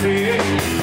see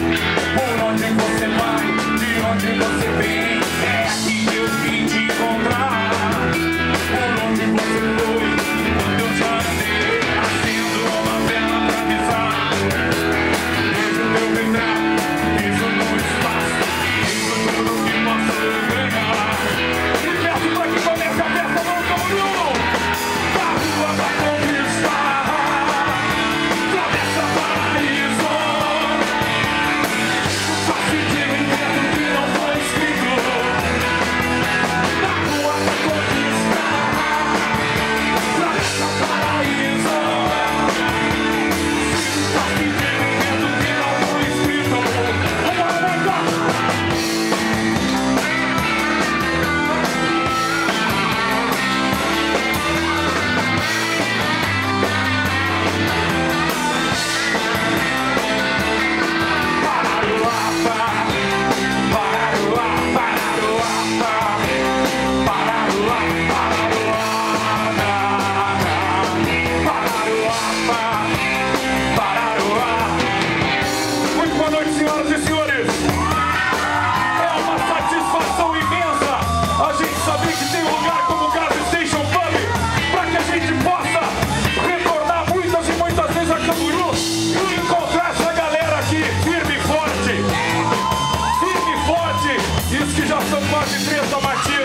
que já são quase três da matilha.